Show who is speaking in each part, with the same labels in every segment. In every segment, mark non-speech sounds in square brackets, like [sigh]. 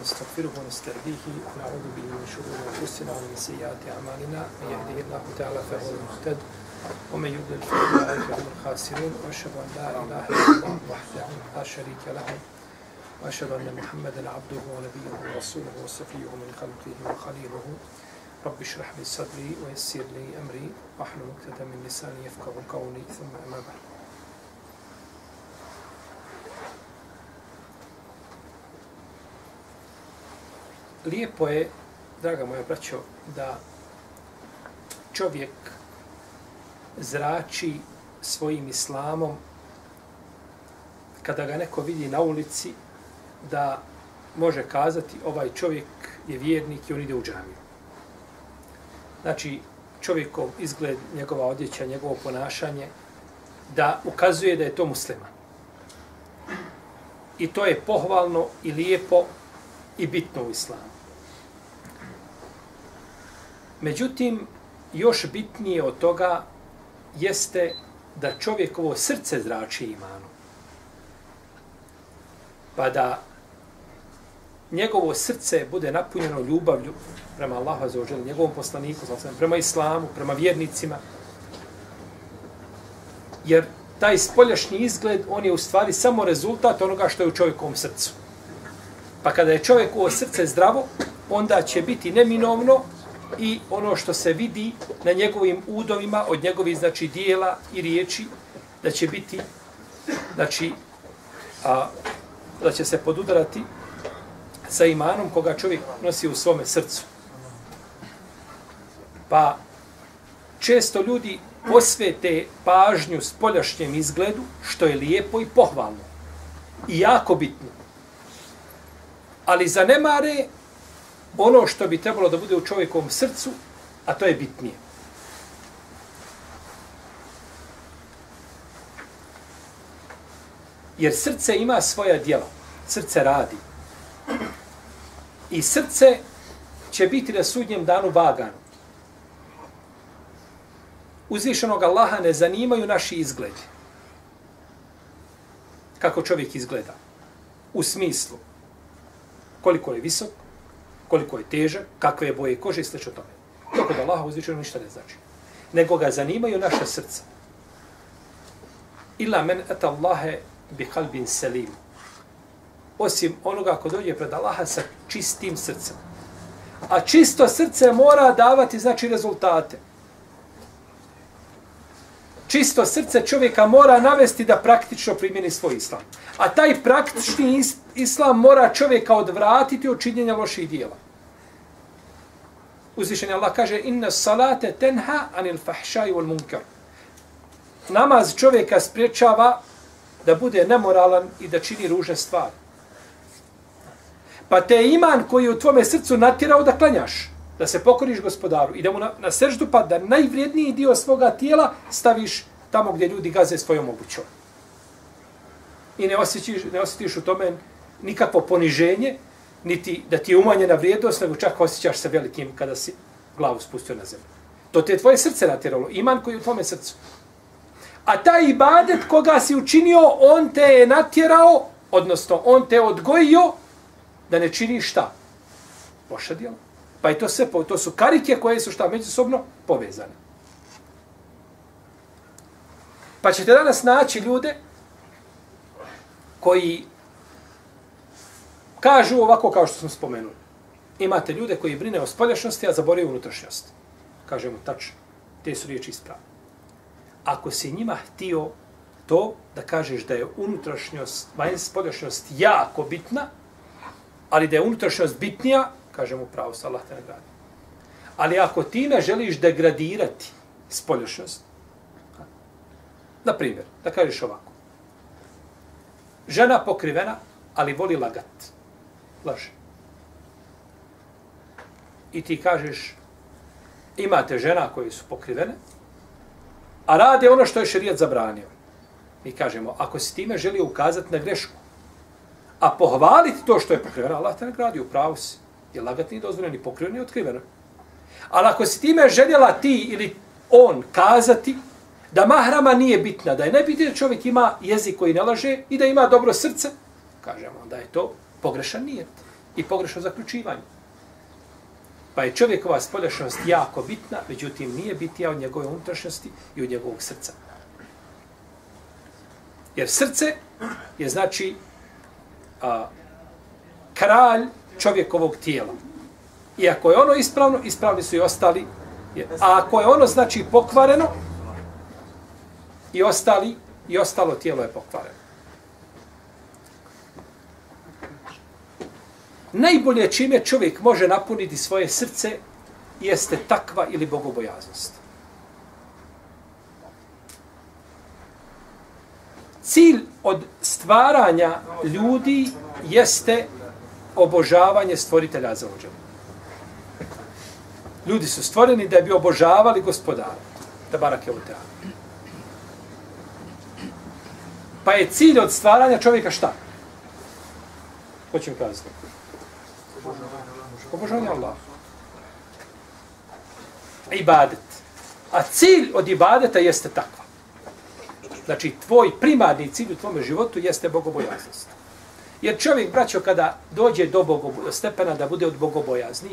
Speaker 1: ونستغفره ونستهديه ونعوذ به من شرور أنفسنا ومن سيئات أعمالنا. من يهده الله تعالى فهو المهتد ومن يضلل فأولئك هم الخاسرون. وأشهد أن لا إله إلا الله وحده لا شريك له. وأشهد أن محمدا عبده ونبيه ورسوله وصفيه من خلقه وخليله. رب اشرح لي صدري ويسر لي أمري. واحلل عقدة من لساني يفقه قولي. ثم أما بعد. Lijepo je, draga moja braćo, da čovjek zrači svojim islamom kada ga neko vidi na ulici da može kazati ovaj čovjek je vjernik i on ide u džamiju. Znači, čovjekov izgled, njegova odjeća, njegovo ponašanje, da ukazuje da je to musliman. I to je pohvalno i lijepo i bitno u islamu. Međutim, još bitnije od toga jeste da čovjekovo srce zrači imanu. Pa da njegovo srce bude napunjeno ljubavlju prema Allahu za oželj, njegovom poslaniku, prema islamu, prema vjernicima. Jer taj spoljašnji izgled, on je u stvari samo rezultat onoga što je u čovjekovom srcu. Pa kada je čovjekovo srce zdravo, onda će biti neminovno i ono što se vidi na njegovim udovima od njegovih znači dijela i riječi da će biti znači a, da će se podudarati sa imanom koga čovjek nosi u svome srcu. Pa često ljudi posvete pažnju spoljašnjem izgledu, što je lijepo i pohvalno. I jako bitno. Ali zanemare ono što bi trebalo da bude u čovjekovom srcu, a to je bitnije. Jer srce ima svoja djela. Srce radi. I srce će biti na sudnjem danu vagano. Uzvišenog Allaha ne zanimaju naši izgledi. Kako čovjek izgleda. U smislu koliko je visok, koliko je težak, kakve je boje kože i sl. tome. To kod Allaha uzvičeno ništa ne znači. Nego ga zanimaju naša srca. Ila men et Allahe bi kalbin selim. Osim onoga ko dođe pred Allaha sa čistim srcem. A čisto srce mora davati znači rezultate. Čisto srce čovjeka mora navesti da praktično primjeni svoj islam. A taj praktični islam mora čovjeka odvratiti od činjenja loših dijela. Uzvišenje Allah kaže inna salate tenha anil fahšaju wal munkar. Namaz čovjeka spriječava da bude nemoralan i da čini ružne stvari. Pa te iman koji je u tvome srcu natirao da klanjaš, da se pokoriš gospodaru i da mu na, na seždu pa da najvrijedniji dio svoga tijela staviš tamo gdje ljudi gaze svojom obućom. I ne osjećiš, ne osjetiš u tome nikakvo poniženje, niti da ti je umanjena vrijednost, nego čak osjećaš se velikim kada si glavu spustio na zemlju. To te je tvoje srce natjeralo, iman koji je u tvome srcu. A taj ibadet koga si učinio, on te je natjerao, odnosno on te odgojio da ne čini šta? Loša djela. Pa je to sve, to su karike koje su šta međusobno povezane. Pa ćete danas naći ljude koji kažu ovako kao što smo spomenuli. Imate ljude koji brine o spoljašnosti, a zaboravaju unutrašnjost. Kažemo tačno. Te su riječi ispravne. Ako si njima htio to da kažeš da je unutrašnjost, vanjska spoljašnjost jako bitna, ali da je unutrašnjost bitnija, kažemo pravo sa Allah te nagradi. Ali ako ti ne želiš degradirati spoljašnjost, na primjer, da kažeš ovako. Žena pokrivena, ali voli lagat. Laže. I ti kažeš, imate žena koje su pokrivene, a rade ono što je šerijat zabranio. Mi kažemo, ako si time želio ukazati na grešku, a pohvaliti to što je pokriveno, Allah te nagradi u pravu si. Jer lagat nije dozvoljeno ni pokriveno, ni otkriveno. Ali ako si time željela ti ili on kazati da mahrama nije bitna, da je najbitnije da čovjek ima jezik koji ne laže i da ima dobro srce, kažemo da je to pogrešan nijet i pogrešno zaključivanje. Pa je čovjekova spoljašnost jako bitna, međutim nije bitija od njegove unutrašnjosti i od njegovog srca. Jer srce je znači a, kralj čovjekovog tijela. I ako je ono ispravno, ispravni su i ostali. A ako je ono znači pokvareno, i ostali, i ostalo tijelo je pokvareno. Najbolje čime čovjek može napuniti svoje srce jeste takva ili bogobojaznost. Cilj od stvaranja ljudi jeste obožavanje stvoritelja za ođevu. Ljudi su stvoreni da bi obožavali gospodara. Da barak je utean. Pa je cilj od stvaranja čovjeka šta? Hoću mi kazati. Obožavanje Allah. Ibadet. A cilj od ibadeta jeste takva. Znači, tvoj primarni cilj u tvome životu jeste bogobojaznost. Jer čovjek, braćo, kada dođe do bogobo, stepena da bude od bogobojazni,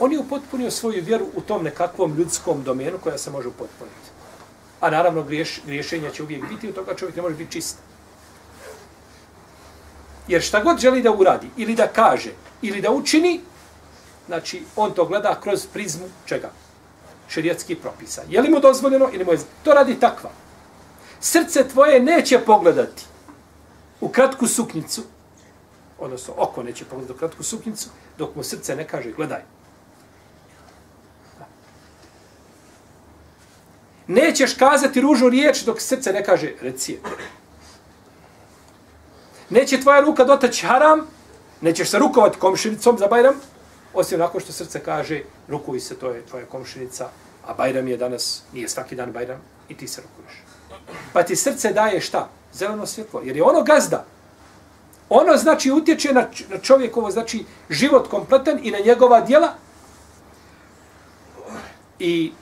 Speaker 1: on je upotpunio svoju vjeru u tom nekakvom ljudskom domenu koja se može upotpuniti. A naravno, griješ, griješenja će uvijek biti, u toga čovjek ne može biti čist. Jer šta god želi da uradi, ili da kaže, ili da učini, znači, on to gleda kroz prizmu čega? Šerijatski propisa. Je li mu dozvoljeno ili mu je... To radi takva. Srce tvoje neće pogledati u kratku suknicu, odnosno oko neće pogledati u kratku suknicu, dok mu srce ne kaže, gledaj. Nećeš kazati ružnu riječ dok srce ne kaže, reci je. Neće tvoja ruka dotaći haram, nećeš se rukovati komšinicom za Bajram, osim nakon što srce kaže, rukuj se, to je tvoja komšinica, a Bajram je danas, nije svaki dan Bajram, i ti se rukuješ. Pa ti srce daje šta? Zeleno svjetlo. Jer je ono gazda. Ono znači utječe na, na čovjekovo, znači život kompletan i na njegova dijela. I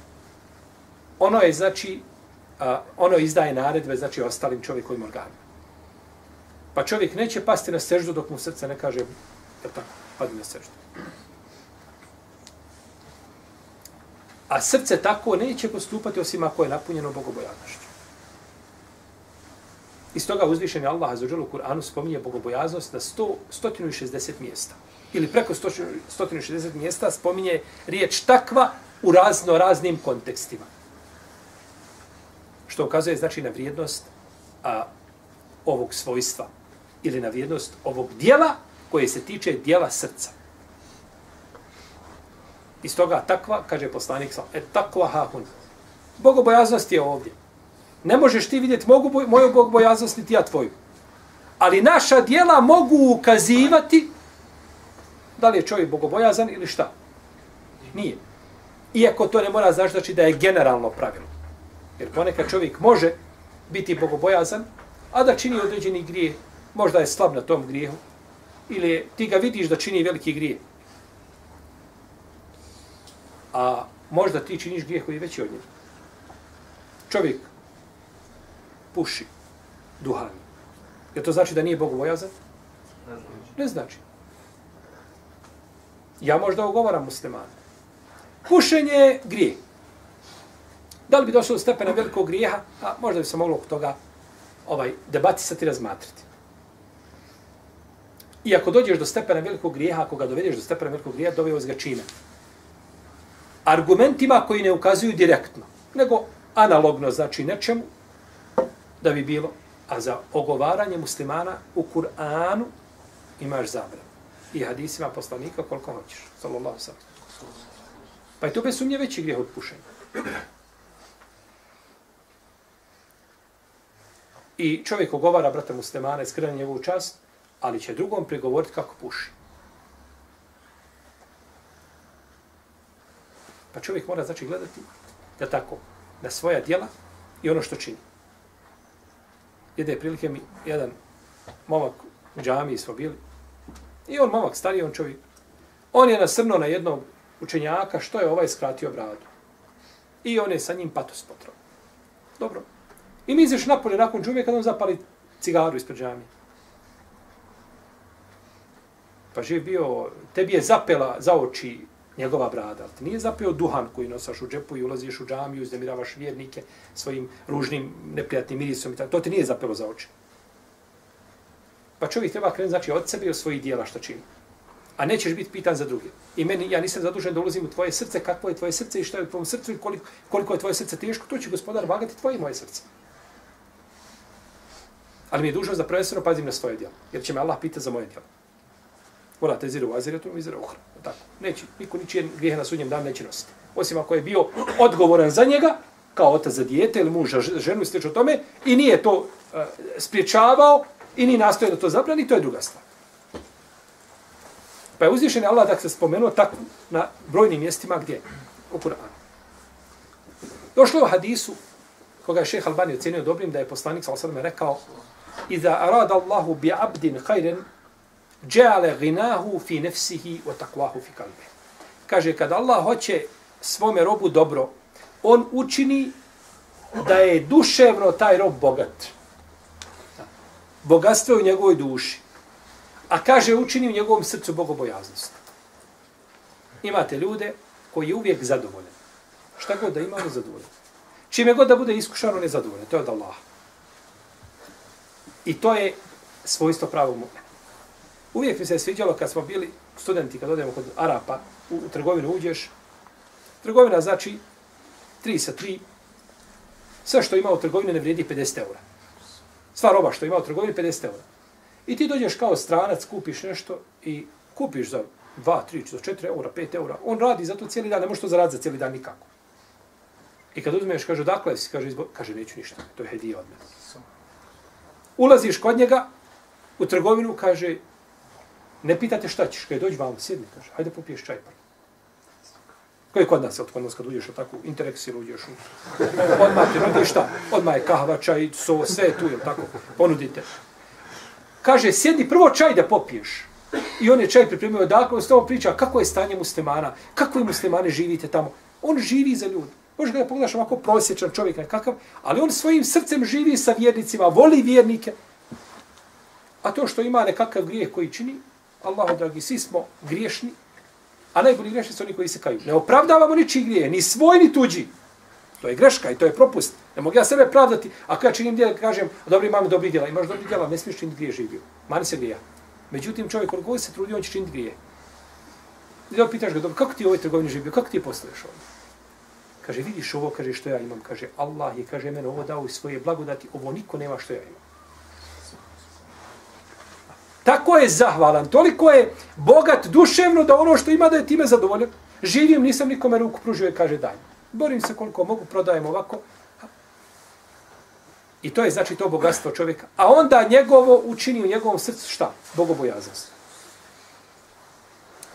Speaker 1: ono je znači, a, ono izdaje naredbe, znači ostalim čovjekovim organima. Pa čovjek neće pasti na seždu dok mu srce ne kaže, je tako, padi na seždu. A srce tako neće postupati osim ako je napunjeno bogobojaznošću. Iz toga uzvišenje Allah azuđel u Kur'anu spominje bogobojaznost na 100, 160 mjesta. Ili preko 100, 160 mjesta spominje riječ takva u razno raznim kontekstima. Što ukazuje znači na vrijednost a, ovog svojstva ili na vrijednost ovog dijela koje se tiče dijela srca. Iz toga takva, kaže poslanik sam, e takva hahun. Bogobojaznost je ovdje. Ne možeš ti vidjeti mogu boj, moju bogobojaznost, niti ja tvoju. Ali naša dijela mogu ukazivati da li je čovjek bogobojazan ili šta. Nije. Iako to ne mora znači da je generalno pravilo. Jer ponekad čovjek može biti bogobojazan, a da čini određeni grije, možda je slab na tom grijehu, ili ti ga vidiš da čini veliki grijeh. A možda ti činiš grijeh koji je veći od njega. Čovjek puši duhan. Je to znači da nije Bogu bojazan? Ne znači. Ne znači. Ja možda ogovaram muslimane. Pušenje je grijeh. Da li bi došlo do stepena velikog grijeha? A možda bi se moglo oko toga ovaj, debatisati i razmatrati. I ako dođeš do stepena velikog grijeha, ako ga dovedeš do stepena velikog grijeha, doveo ga čime? Argumentima koji ne ukazuju direktno, nego analogno znači nečemu, da bi bilo. A za ogovaranje muslimana u Kur'anu imaš zabranu. I hadisima poslanika koliko hoćeš. Sallallahu sallam. Pa je to bez sumnje veći grijeh od pušenja. I čovjek ogovara brata muslimana i skrene njegovu čast, ali će drugom prigovoriti kako puši. Pa čovjek mora znači gledati da tako, na svoja djela i ono što čini. jedne prilike mi jedan momak u džamiji smo bili. I on momak, stariji on čovjek. On je nasrnuo na jednog učenjaka što je ovaj skratio bradu. I on je sa njim patos potrao. Dobro. I mi izaš napolje nakon džume kad on zapali cigaru ispred džamije. Pa živ bio, tebi je zapela za oči njegova brada. Ti nije zapeo duhan koji nosaš u džepu i ulaziš u džamiju, uznemiravaš vjernike svojim ružnim, neprijatnim mirisom i tako. To ti nije zapelo za oči. Pa čovjek treba krenuti, znači, od sebe i od svojih dijela što čini. A nećeš biti pitan za druge. I meni, ja nisam zadužen da ulazim u tvoje srce, kakvo je tvoje srce i što je u tvom srcu i koliko, koliko je tvoje srce teško, to će gospodar vagati tvoje i moje srce. Ali mi je dužnost da prvenstveno pazim na svoje djelo. Jer će me Allah pita za moje djelo. Vola te ziru vaziretu to mi uhra. Tako. Neće, niko ničije grijehe na sudnjem danu neće nositi. Osim ako je bio odgovoran za njega, kao otac za dijete ili muža, ženu i slično tome, i nije to uh, spriječavao i ni nastoje da to zabrani, to je druga stvar. Pa je uzvišen Allah da se spomenuo tako na brojnim mjestima gdje? U Kur'anu. Došlo je u hadisu, koga je šeheh Albani ocenio dobrim, da je poslanik s.a.v. rekao Iza arada Allahu bi abdin hajren, džale ginahu fi nefsihi wa takvahu fi kalbe. Kaže, kad Allah hoće svome robu dobro, on učini da je duševno taj rob bogat. Bogatstvo je u njegovoj duši. A kaže, učini u njegovom srcu bogobojaznost. Imate ljude koji je uvijek zadovoljen. Šta god da ima, on je zadovoljen. Čime god da bude iskušan, on je zadovoljen. To je od Allaha. I to je svojstvo pravog mu'mina. Uvijek mi se sviđalo kad smo bili studenti, kad odemo kod Arapa, u, u trgovinu uđeš. Trgovina znači 3 sa 3. Sve što ima u trgovini ne vrijedi 50 eura. Sva roba što ima u trgovini 50 eura. I ti dođeš kao stranac, kupiš nešto i kupiš za 2, 3, 4 eura, 5 eura. On radi za to cijeli dan, ne može to zaraditi za cijeli dan nikako. I kad uzmeš, kaže, dakle si, kaže, izbog... kaže, neću ništa, to je hedija od mene. Ulaziš kod njega u trgovinu, kaže, Ne pitate šta ćeš, kada dođi vam, sjedni, kaže, hajde popiješ čaj prvo. Ko je kod nas, od kod nas kad uđeš tako, takvu intereksiju, uđeš u... Odmah ti nudi šta? Odmah je kahva, čaj, so, sve tu, je tako? Ponudite. Kaže, sjedni prvo čaj da popiješ. I on je čaj pripremio, dakle, s tobom priča kako je stanje muslimana, kako je muslimane živite tamo. On živi za ljudi. Možeš ga da pogledaš ovako prosječan čovjek nekakav, ali on svojim srcem živi sa vjernicima, voli vjernike. A to što ima nekakav grijeh koji čini, Allahu dragi, svi smo griješni, a najbolji griješni su oni koji se kaju. Ne opravdavamo niči grije, ni svoj, ni tuđi. To je greška i to je propust. Ne mogu ja sebe pravdati, ako ja činim djela, kažem, dobri imam dobri djela, imaš dobri djela, ne smiješ činiti grije živio. Mani se grija. Međutim, čovjek koliko se trudi, on će činiti grije. I da pitaš ga, dobro, kako ti u ovoj trgovini živio, kako ti je postaveš ovdje? Kaže, vidiš ovo, kaže, što ja imam, kaže, Allah je, kaže, mene ovo dao svoje blagodati, ovo niko nema što ja imam. Tako je zahvalan, toliko je bogat duševno da ono što ima da je time zadovoljan. Živim, nisam nikome ruku pružio i kaže daj. Borim se koliko mogu, prodajem ovako. I to je znači to bogatstvo čovjeka. A onda njegovo učini u njegovom srcu šta? Bogobojaznost.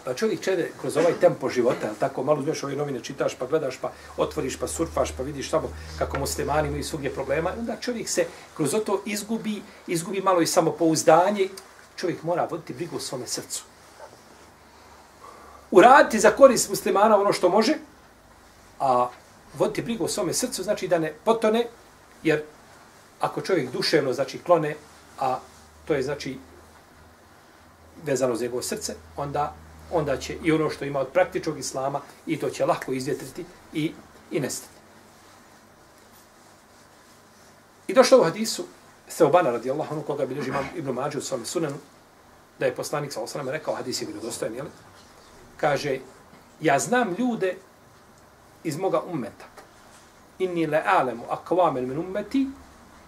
Speaker 1: Pa čovjek čede kroz ovaj tempo života, jel tako, malo uzmeš ove novine, čitaš, pa gledaš, pa otvoriš, pa surfaš, pa vidiš tamo kako muslimani imaju svugdje problema, onda čovjek se kroz to izgubi, izgubi malo i samopouzdanje, čovjek mora voditi brigu o svome srcu. Uraditi za korist muslimana ono što može, a voditi brigu o svome srcu znači da ne potone, jer ako čovjek duševno znači klone, a to je znači vezano za njegovo srce, onda onda će i ono što ima od praktičnog islama i to će lako izvjetriti i, i nestati. I došlo u hadisu Seobana radijallahu anhu koga bilježi imam Ibn Mađu u svom sunanu, da je poslanik sa osanem rekao, hadis je vjerodostojan, jel? Kaže, ja znam ljude iz moga ummeta. Inni le alemu akvamen min ummeti,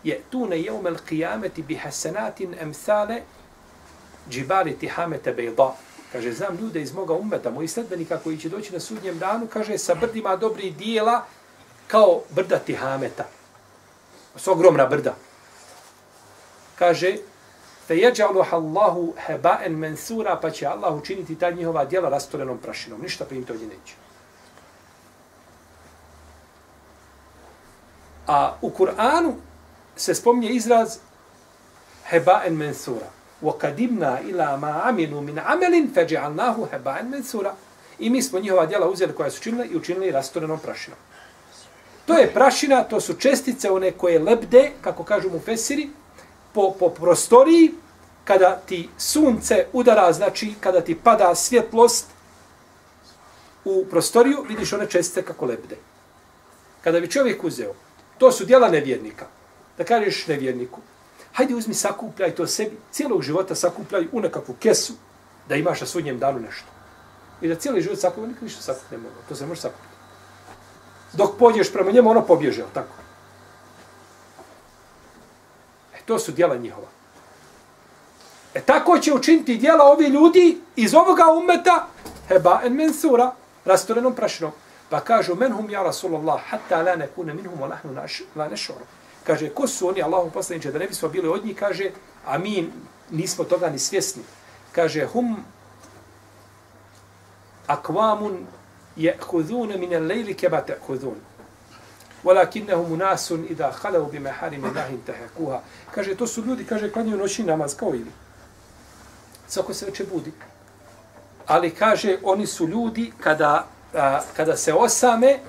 Speaker 1: je tu ne jeumel qijameti bi hasenatin emthale džibali tihamete bejda. Kaže, znam ljude iz moga ummeta, moji sledbenika koji će doći na sudnjem danu, kaže, sa brdima dobri dijela kao brda tihameta. S ogromna brda kaže fe jeđaluha Allahu heba'en mensura, pa će Allah učiniti ta njihova djela rastorenom prašinom. Ništa pa im to neće. A u Kur'anu se spominje izraz heba'en mensura. وَقَدِمْنَا إِلَا مَا عَمِنُوا مِنْ عَمَلٍ فَجِعَلْنَاهُ هَبَعًا مَنْسُورًا I mi smo njihova djela uzeli koja su učinili i učinili rastorenom prašinom. To je prašina, to su čestice one koje lebde, kako kažu mu Fesiri, po, po prostoriji, kada ti sunce udara, znači kada ti pada svjetlost u prostoriju, vidiš one čestice kako lebde. Kada bi čovjek uzeo, to su djela nevjernika, da kažeš nevjerniku, hajde uzmi sakupljaj to sebi, cijelog života sakupljaj u nekakvu kesu, da imaš na sudnjem danu nešto. I da cijeli život sakupljaj, nikad ništa sakupljaj ne mogu, to se može sakupljati. Dok pođeš prema njemu, ono pobježe, tako. E, to su djela njihova. E tako će učiniti djela ovi ljudi iz ovoga umeta, heba en mensura, rastorenom prašinom. Pa kažu, men hum ja Rasulallah, hatta la nekune minhum, wa nahnu la nešoru. Kaže, ko su oni, Allahu poslaniče, da ne bismo bili od njih, kaže, a mi nismo toga ni svjesni. Kaže, hum akvamun je hudhune mine lejli keba te. Walakinnahum unasun idha khalu bi maharim Allah tahakuha. Kaže to su ljudi, kaže klanjaju noćni namaz kao ili. Svako se veče budi. Ali kaže oni su ljudi kada a, kada se osame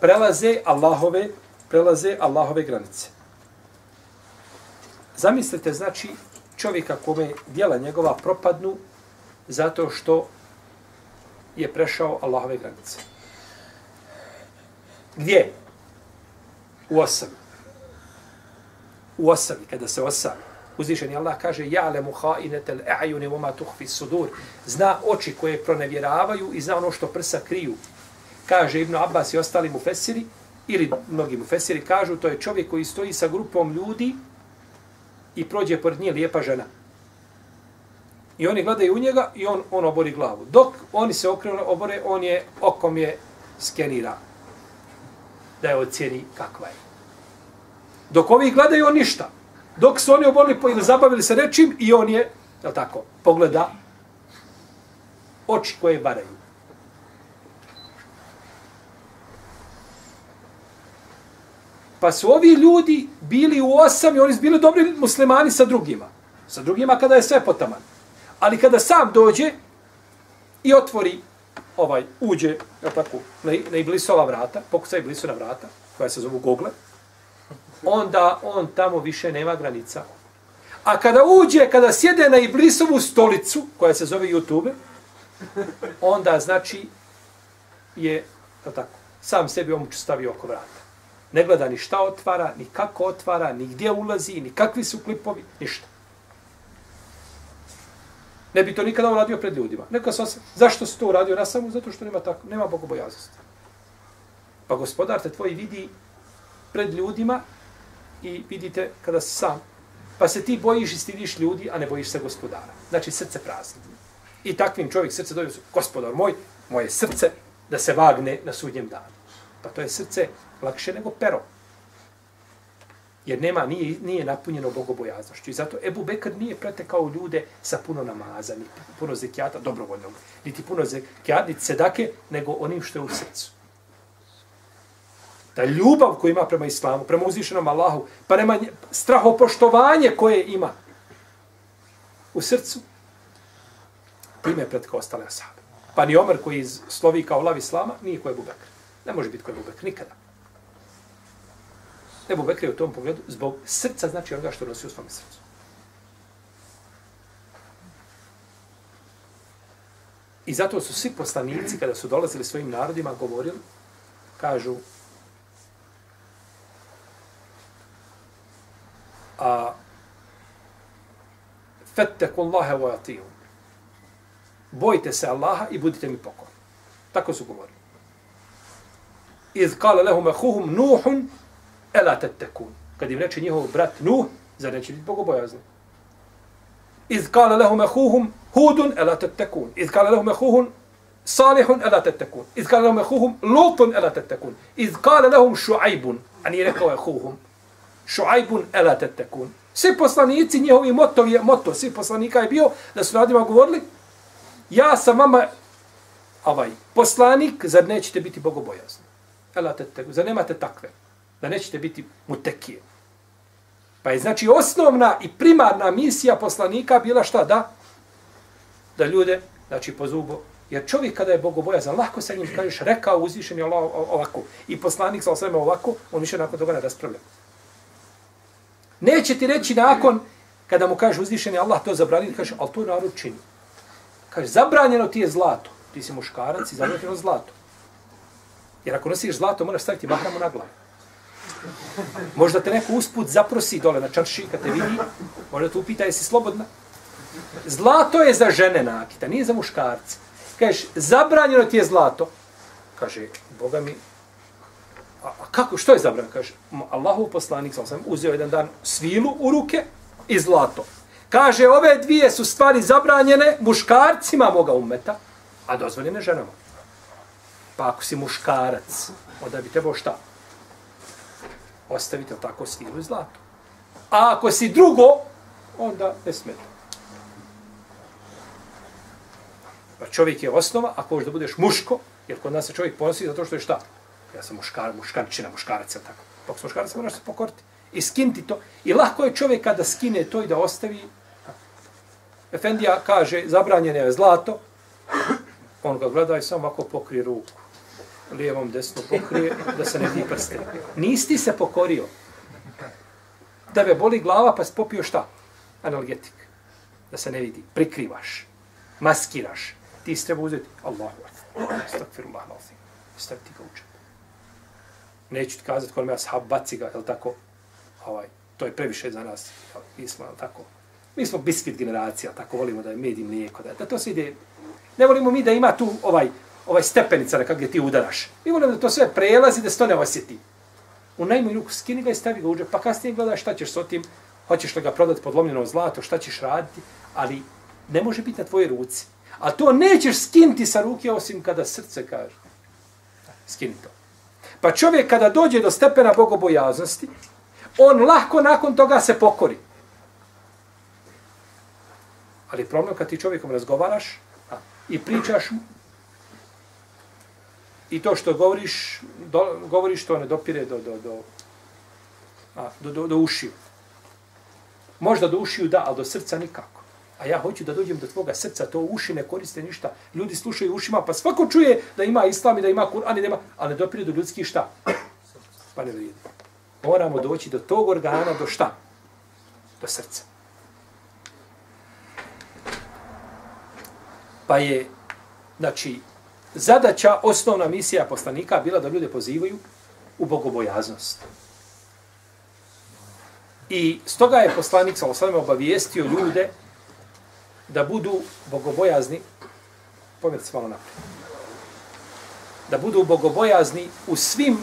Speaker 1: prelaze Allahove prelaze Allahove granice. Zamislite, znači, čovjeka kome dijela njegova propadnu zato što je prešao Allahove granice. Gdje? U osam. U osam, kada se osam. Uzvišeni Allah kaže, ja'lemu ha'inetel e'ajuni voma tuhfi sudur. Zna oči koje pronevjeravaju i zna ono što prsa kriju. Kaže Ibn Abbas i ostali mu fesiri, ili mnogi mu fesiri, kažu, to je čovjek koji stoji sa grupom ljudi i prođe pored nje lijepa žena. I oni gledaju u njega i on, on obori glavu. Dok oni se okrenu obore, on je okom je skenira. Da je ocijeni kakva je. Dok ovi gledaju, on ništa. Dok su oni po ili zabavili se rečim i on je, je tako, pogleda oči koje varaju. Pa su ovi ljudi bili u osam i oni su bili dobri muslimani sa drugima. Sa drugima kada je sve potaman. Ali kada sam dođe i otvori ovaj, uđe, je tako, na, na iblisova vrata, pokuca iblisova vrata, koja se zovu Google, onda on tamo više nema granica. A kada uđe, kada sjede na iblisovu stolicu, koja se zove YouTube, onda znači je, je tako, sam sebi omuč stavi oko vrata. Ne gleda ni šta otvara, ni kako otvara, ni gdje ulazi, ni kakvi su klipovi, ništa. Ne bi to nikada uradio pred ljudima. Neka se Zašto si to uradio na samu? Zato što nema tako, nema bogobojaznosti. Pa gospodar te tvoj vidi pred ljudima i vidite kada si sam. Pa se ti bojiš i stidiš ljudi, a ne bojiš se gospodara. Znači srce prazno. I takvim čovjek srce dođe, gospodar moj, moje srce da se vagne na sudnjem danu. Pa to je srce lakše nego pero jer nema, nije, nije napunjeno bogobojaznošću. I zato Ebu Bekr nije pretekao ljude sa puno namaza, ni puno zekijata dobrovoljnog, niti puno zekijata, niti sedake, nego onim što je u srcu. Ta ljubav koju ima prema islamu, prema uzvišenom Allahu, pa nema strahopoštovanje koje ima u srcu, time je pretekao ostale asabe. Pa ni Omer koji slovi kao lav islama, nije ko Ebu Bekr. Ne može biti ko Ebu Bekr, nikada. Ebu Bekr je u tom pogledu zbog srca, znači onoga što nosi u svom srcu. I zato su svi poslanici, kada su dolazili svojim narodima, govorili, kažu, a fetteku Allahe wa atiju. Bojte se Allaha i budite mi pokorni. Tako su govorili. Iz kale lehume huhum nuhun Ela tettekun. Kad im reče njihov brat Nuh, zar neće biti bogobojazni? Iz kala lehum ehuhum hudun, ela tettekun. Iz kala lehum ehuhum salihun, ela tettekun. Iz kala lehum ehuhum lutun, ela tettekun. Iz kala lehum šuajbun, a nije rekao ehuhum. Šuajbun, ela tettekun. Svi poslanici, njihovi moto je, moto svi poslanika je bio, da su radima govorili, ja sam vama, ovaj, poslanik, zar nećete biti bogobojazni? Ela tettekun. Zar nemate takve? Da nećete biti mutekije. Pa je znači osnovna i primarna misija poslanika bila šta? Da? Da ljude, znači po zubu. Jer čovjek kada je bogobojazan, lako se njim kažeš, rekao uzvišen je Allah ovako. I poslanik sa osvrame ovako, on više nakon toga ne raspravlja. Neće ti reći nakon, kada mu kaže uzvišen je Allah to zabranio, kaže, ali to narod čini. Kaže, zabranjeno ti je zlato. Ti si muškarac i zabranjeno zlato. Jer ako nosiš zlato, moraš staviti mahramu na glavu. Možda te neko usput zaprosi dole na čarši kad te vidi, možda te upita jesi slobodna. Zlato je za žene nakita, nije za muškarce. Kažeš, zabranjeno ti je zlato. Kaže, Boga mi, a, a kako, što je zabranjeno? Kaže, Allahu poslanik, sam sam uzeo jedan dan svilu u ruke i zlato. Kaže, ove dvije su stvari zabranjene muškarcima moga umeta, a dozvoljene ženama. Pa ako si muškarac, onda bi trebao šta? Ostavite tako svilu i zlato. A ako si drugo, onda ne smeta. Pa čovjek je osnova, ako hoćeš da budeš muško, jer kod nas se čovjek ponosi zato što je šta? Ja sam muškar, muškarčina, muškarac, je tako. Pa ako sam muškarac, moraš se pokoriti. I skinti to. I lako je čovjek kada skine to i da ostavi. Efendija kaže, zabranjeno je zlato. On ga gleda i samo ovako pokrije ruku lijevom desno pokrije, da se ne vidi prste. Nisti se pokorio. Tebe boli glava, pa si popio šta? Analgetik. Da se ne vidi. Prikrivaš. Maskiraš. Ti se treba uzeti. Allahu akbar. Stakfirullah nalazim. Staviti ga učet. Neću ti kazati koliko ja sahab baci ga, jel tako? Ovaj, to je previše za nas. Mi smo, tako? Mi smo biskvit generacija, tako volimo da je med i mlijeko. Da, da to se ide... Ne volimo mi da ima tu ovaj ovaj stepenica neka gdje ti udaraš. Mi volimo da to sve prelazi, da se to ne osjeti. U najmanju ruku skini ga i stavi ga u džep, pa kasnije gledaš šta ćeš s otim, hoćeš li ga prodati pod lomljeno zlato, šta ćeš raditi, ali ne može biti na tvoje ruci. A to nećeš skinti sa ruke osim kada srce kaže. Skini to. Pa čovjek kada dođe do stepena bogobojaznosti, on lahko nakon toga se pokori. Ali problem kad ti čovjekom razgovaraš a, i pričaš mu, I to što govoriš, do, govoriš to ne dopire do, do, do, a, do, do, do ušiju. Možda do ušiju da, ali do srca nikako. A ja hoću da dođem do tvoga srca, to uši ne koriste ništa. Ljudi slušaju ušima, pa svako čuje da ima islam i da ima Kur'an i da ima, ali ne dopire do ljudskih šta? Pa ne vidi. Moramo doći do tog organa, do šta? Do srca. Pa je, znači, zadaća, osnovna misija poslanika bila da ljude pozivaju u bogobojaznost. I stoga je poslanik sa osnovim obavijestio ljude da budu bogobojazni, pomijete se malo naprijed, da budu bogobojazni u svim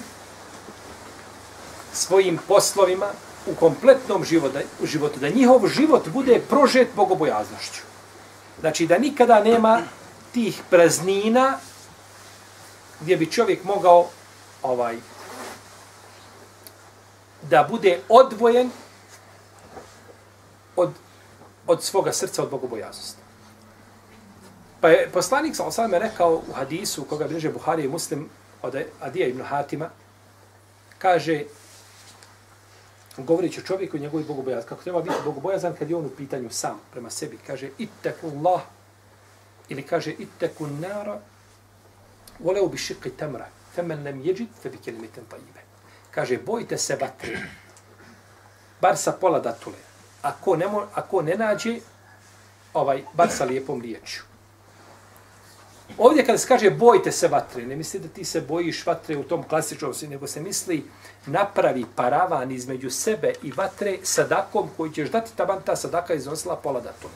Speaker 1: svojim poslovima, u kompletnom životu, u životu, da njihov život bude prožet bogobojaznošću. Znači da nikada nema tih praznina gdje bi čovjek mogao ovaj da bude odvojen od, od svoga srca, od bogobojaznosti. Pa je poslanik sa osam rekao u hadisu koga bliže Buhari i Muslim od Adija ibn Hatima, kaže, govorit o čovjeku i njegovoj bogobojaznosti, kako treba biti bogobojazan kad je on u pitanju sam prema sebi, kaže, itteku Allah, ili kaže, itteku nara, voleo bi šiqi tamra, femen nem jeđit, fe bi kelimiten tajibe. Kaže, bojte se vatre, bar sa pola datule. Ako ne, mo, ako ne nađe, ovaj, bar sa lijepom riječju. Ovdje kada se kaže bojte se vatre, ne misli da ti se bojiš vatre u tom klasičnom svi, nego se misli napravi paravan između sebe i vatre sadakom koji ćeš dati taban ta sadaka iznosila pola datule.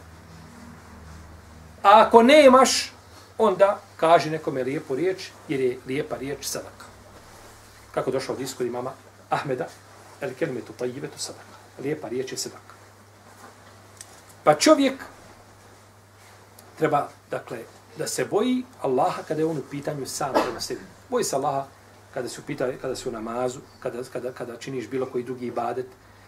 Speaker 1: A ako ne imaš, onda kaže nekome lijepu riječ, jer je lijepa riječ sadaka. Kako došao od iskod imama Ahmeda, el kelimetu tajibetu sadaka. Lijepa riječ je sadaka. Pa čovjek treba, dakle, da se boji Allaha kada je on u pitanju sam prema sebi. Boji se Allaha kada se upita, pita, kada se u namazu, kada, kada, kada činiš bilo koji drugi ibadet,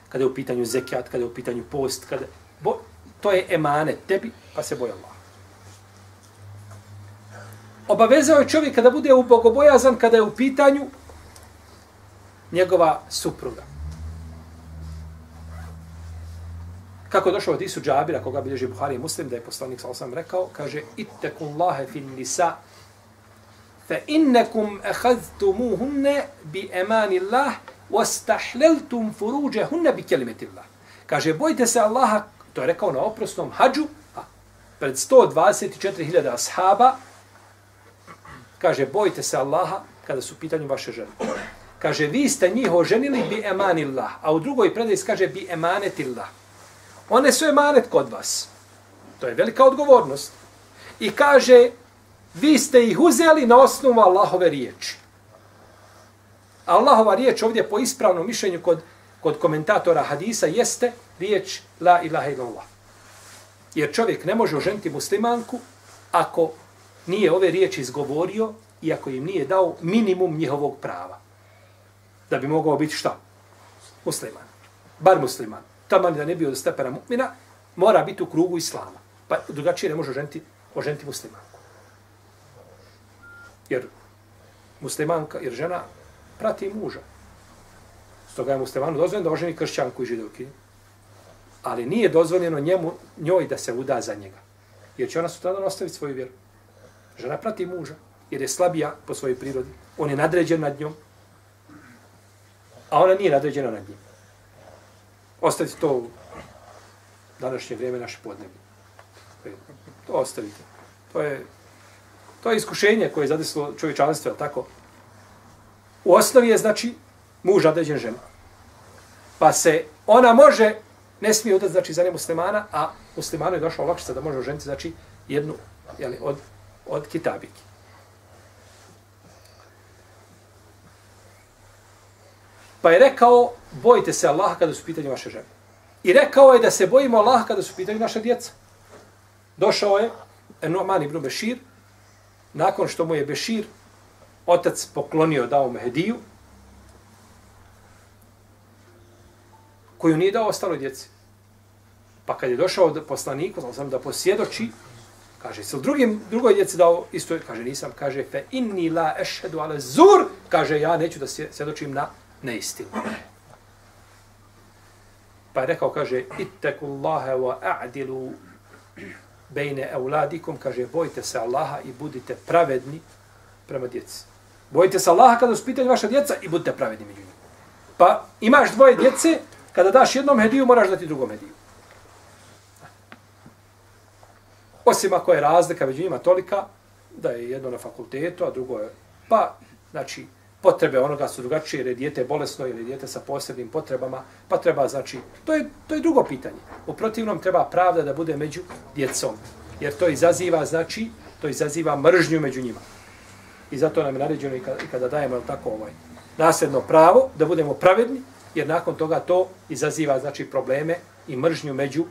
Speaker 1: kada je u pitanju zekijat, kada je u pitanju post, kada, bo, to je emanet tebi, pa se boji Allah obavezao je čovjeka da bude u bogobojazan kada je u pitanju njegova supruga. Kako je došao od Isu Džabira, koga bilježi Buhari i Muslim, da je poslanik sa osam rekao, kaže, ittekun lahe fin nisa, fa innekum ehadtumuhunne bi emanillah, wastahleltum furuđehunne bi Allah. Kaže, bojte se Allaha, to je rekao na oprosnom hađu, a, pred 124.000 ashaba, kaže, bojte se Allaha kada su pitanju vaše žene. Kaže, vi ste njih oženili bi emanillah, a u drugoj predaj kaže bi emanetillah. One su emanet kod vas. To je velika odgovornost. I kaže, vi ste ih uzeli na osnovu Allahove riječi. Allahova riječ ovdje po ispravnom mišljenju kod, kod komentatora hadisa jeste riječ la ilaha illallah. Jer čovjek ne može oženiti muslimanku ako nije ove riječi izgovorio i ako im nije dao minimum njihovog prava. Da bi mogao biti šta? Musliman. Bar musliman taman da ne bio od stepena mu'mina, mora biti u krugu islama. Pa drugačije ne može oženiti, oženiti muslimanku. Jer muslimanka, jer žena prati muža. Stoga je muslimanu dozvoljeno da oženi kršćanku i židovki. Ali nije dozvoljeno njemu, njoj da se uda za njega. Jer će ona sutradan ostaviti svoju vjeru. Žena prati muža, jer je slabija po svojoj prirodi. On je nadređen nad njom, a ona nije nadređena nad njim. Ostavite to u današnje vrijeme naše podnebi. To ostavite. To je, to je iskušenje koje je zadeslo čovječanstvo, je tako? U osnovi je, znači, muž nadređen žena. Pa se ona može, ne smije udati, znači, za ne muslimana, a muslimanu je došla olakšica da može oženiti, znači, jednu, jeli, od, od kitabike. Pa je rekao, bojite se Allaha kada su pitanje vaše žene. I rekao je da se bojimo Allaha kada su pitanje naše djeca. Došao je Nu'man ibn Bešir, nakon što mu je Bešir, otac poklonio, dao Mehediju, koju nije dao ostalo djeci. Pa kad je došao od poslaniku, znam sam da posjedoči, kaže, se drugim, drugoj djeci dao isto, kaže, nisam, kaže, fe inni la ešhedu ale zur, kaže, ja neću da svjedočim na neistinu. Pa je rekao, kaže, itteku Allahe wa a'dilu bejne euladikum, kaže, bojte se Allaha i budite pravedni prema djeci. Bojte se Allaha kada su pitanje vaša djeca i budite pravedni među njima. Pa imaš dvoje djece, kada daš jednom hediju, moraš dati drugom hediju. Osim ako je razlika među njima tolika, da je jedno na fakultetu, a drugo je, pa, znači, potrebe onoga su drugačije, jer je dijete bolesno ili dijete sa posebnim potrebama, pa treba, znači, to je, to je drugo pitanje. U protivnom treba pravda da bude među djecom, jer to izaziva, znači, to izaziva mržnju među njima. I zato nam je naređeno i kada, i kada dajemo tako ovaj nasljedno pravo, da budemo pravedni, jer nakon toga to izaziva, znači, probleme i mržnju među,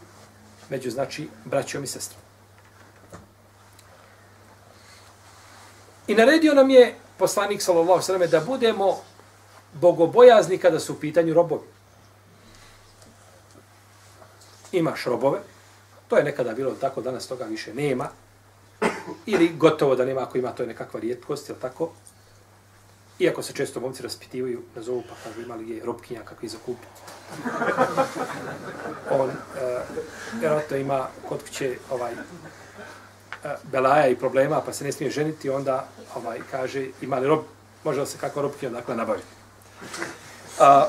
Speaker 1: među znači, braćom i sestrom. I naredio nam je poslanik sallallahu alejhi da budemo bogobojazni kada su u pitanju robovi. Imaš robove, to je nekada bilo tako, danas toga više nema. Ili gotovo da nema, ako ima, to je nekakva rijetkost, je tako? Iako se često momci raspitivaju, nazovu pa kažu imali je robkinja kakvi za kup. [laughs] On, e, vjerojatno ima kod kuće ovaj, belaja i problema, pa se ne smije ženiti, onda ovaj kaže ima li rob, može se kako robki odakle nabaviti. A,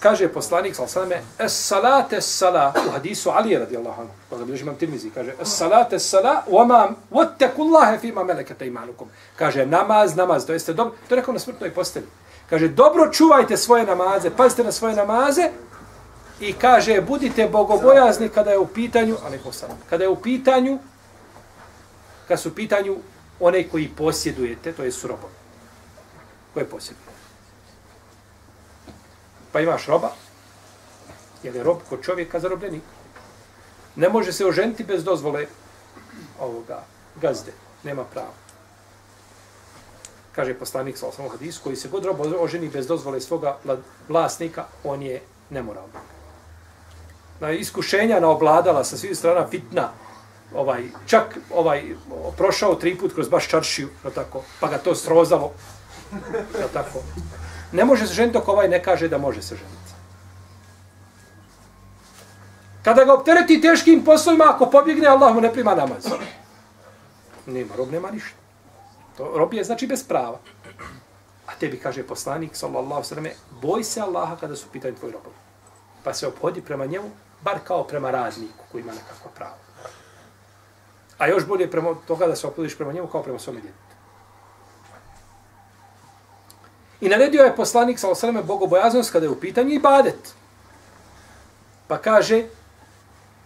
Speaker 1: kaže poslanik sal salame, es salate sala, u hadisu Ali radijallahu anhu, pa ga bilježi imam tirmizi, kaže, es salate sala, u amam, fima melekata imanukum. Kaže, namaz, namaz, to jeste dobro, to je rekao na smrtnoj posteli. Kaže, dobro čuvajte svoje namaze, pazite na svoje namaze, i kaže, budite bogobojazni kada je u pitanju, ali kada je u pitanju kad su pitanju one koji posjedujete, to je su robovi. Koje posjedujete? Pa imaš roba, je li rob kod čovjeka zarobljenik? Ne može se oženiti bez dozvole ovoga gazde. Nema prava. Kaže poslanik sa osnovom hadis, koji se god rob oženi bez dozvole svoga vlasnika, on je nemoralan. Na iskušenja na obladala sa svih strana fitna, ovaj čak ovaj prošao tri put kroz baš čaršiju, no tako, pa ga to srozalo. No tako. Ne može se ženiti dok ovaj ne kaže da može se ženiti. Kada ga optereti teškim poslovima, ako pobjegne, Allah mu ne prima namaz. Nema, rob nema ništa. To rob je znači bez prava. A tebi kaže poslanik, sallallahu sallam, boj se Allaha kada su pitanje tvoj robovi. Pa se obhodi prema njemu, bar kao prema radniku koji ima nekakva prava. A još bolje prema toga da se opodiš prema njemu kao prema svome djetetu. I naredio je poslanik sa osreme bogobojaznost kada je u pitanju ibadet. Pa kaže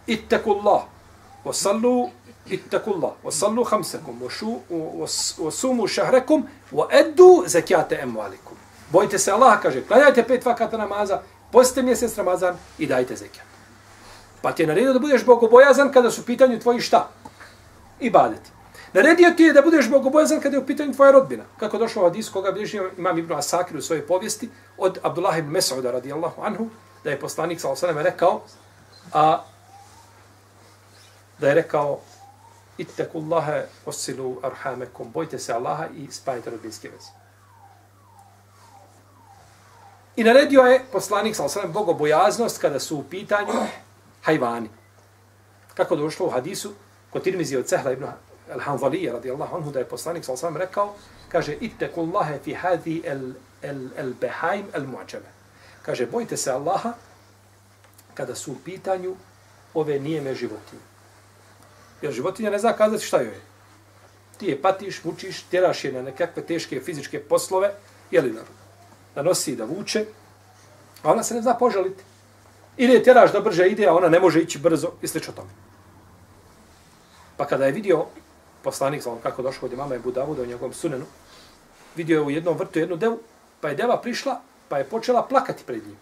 Speaker 1: ittakullah wasallu ittakullah wa sallu khamsakum wa shu wa eddu shahrakum emualikum. amwalikum. Bojte se Allaha kaže klanjajte pet vakata namaza, postite mjesec Ramazan i dajte zekijat. Pa ti je naredio da budeš bogobojazan kada su pitanju tvoji šta? Ibadeti. Naredio ti je da budeš bogobojazan kada je u pitanju tvoja rodbina. Kako došlo od hadisu koga bližnji imam Ibn Asakir u svojoj povijesti od Abdullah ibn Mes'uda radijallahu anhu, da je poslanik sa osanem rekao, a da je rekao ittaku Allahe osilu arhamekom, bojte se Allaha i spajte rodbinske veze. I naredio je poslanik sa osanem bogobojaznost kada su u pitanju hajvani. Kako došlo u hadisu kod Tirmizi od Cehla ibn Al-Hanzalija radijallahu anhu da je poslanik sa osam rekao, kaže, itteku Allahe fi hadi el-behaim el, el el-mu'đame. Kaže, bojte se Allaha kada su u pitanju ove nijeme životinje. Jer životinja ne zna kazati šta joj je. Ti je patiš, mučiš, tjeraš je na nekakve teške fizičke poslove, jeli da, da nosi da vuče, a ona se ne zna požaliti. Ili je tjeraš da brže ide, a ona ne može ići brzo i slično tome. Pa kada je vidio poslanik, znam kako došao od imama Ebu Davuda u njegovom sunenu, vidio je u jednom vrtu jednu devu, pa je deva prišla, pa je počela plakati pred njim.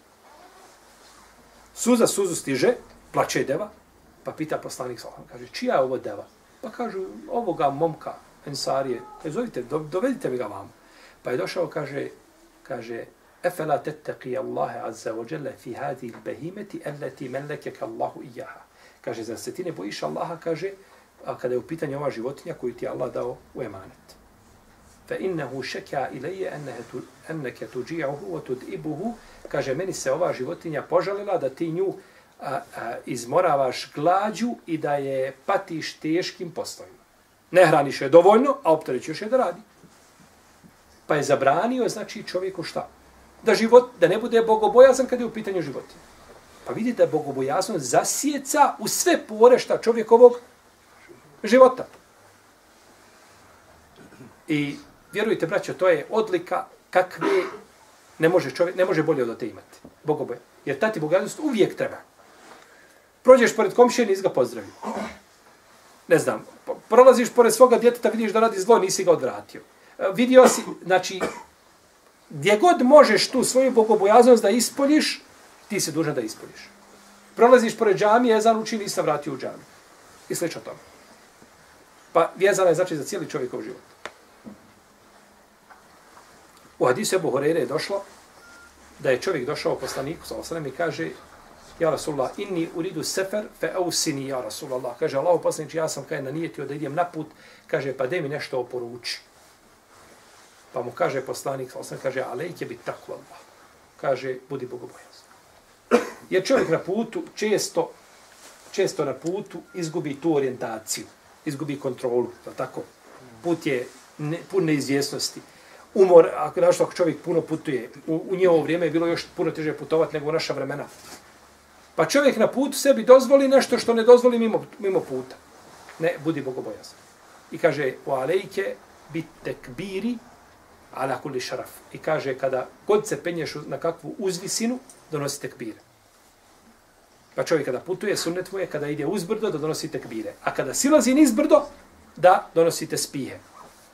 Speaker 1: Suza suzu stiže, plače deva, pa pita poslanik, znam, kaže, čija je ovo deva? Pa kažu, ovoga momka, ensarije, kaže, zovite, do, dovedite mi ga vam. Pa je došao, kaže, kaže, efela tettaqi Allahe azza wa jalla fi hadi il behimeti allati mellekeka Allahu ijaha. Kaže, zar se ti ne bojiš Allaha, kaže, a kada je u pitanju ova životinja koju ti Allah dao u emanet. Fa innahu shaka ilayya annahu annaka tuji'uhu wa tud'ibuhu kaže meni se ova životinja požalila da ti nju a, a, izmoravaš glađu i da je patiš teškim poslovima. Ne hraniš je dovoljno, a opterećuješ je da radi. Pa je zabranio, znači čovjeku šta? Da, život, da ne bude bogobojazan kad je u pitanju životinja. Pa vidite da bogobojaznost zasjeca u sve pore šta čovjekovog života. I vjerujte, braćo, to je odlika kakve ne može, čovjek, ne može bolje od te imati. Bogoboje. Jer tati bogatost uvijek treba. Prođeš pored komšije, nisi ga pozdravio. Ne znam, prolaziš pored svoga djeteta, vidiš da radi zlo, nisi ga odvratio. E, vidio si, znači, gdje god možeš tu svoju bogobojaznost da ispoljiš, ti se dužan da ispoljiš. Prolaziš pored džamije, Ezan uči, nisam vratio u džamiju. I slično tome. Pa vjezana je znači za cijeli čovjekov život. U hadisu Ebu Horeire je došlo da je čovjek došao poslaniku sa osanem i kaže Ja Rasulullah, inni uridu sefer fe ausini ja Rasulullah. Kaže Allah poslanič, ja sam kaj nanijetio da idem na put. Kaže, pa de mi nešto oporuči. Pa mu kaže poslanik sa osanem, kaže, alejke bi tako Allah. Kaže, budi bogobojazan. Jer čovjek na putu često, često na putu izgubi tu orijentaciju izgubi kontrolu, to tako. Put je ne, pun neizvjesnosti. Umor, ako našto ako čovjek puno putuje, u, u njevo vrijeme je bilo još puno teže putovati nego u naša vremena. Pa čovjek na putu sebi dozvoli nešto što ne dozvoli mimo, mimo puta. Ne, budi bogobojazan. I kaže, u alejke bit tekbiri ala kulli šaraf. I kaže, kada god se penješ na kakvu uzvisinu, donosi tekbire. Pa čovjek kada putuje, sunnet mu je kada ide uzbrdo da donosi tekbire. A kada silazi niz brdo, da donosite spihe.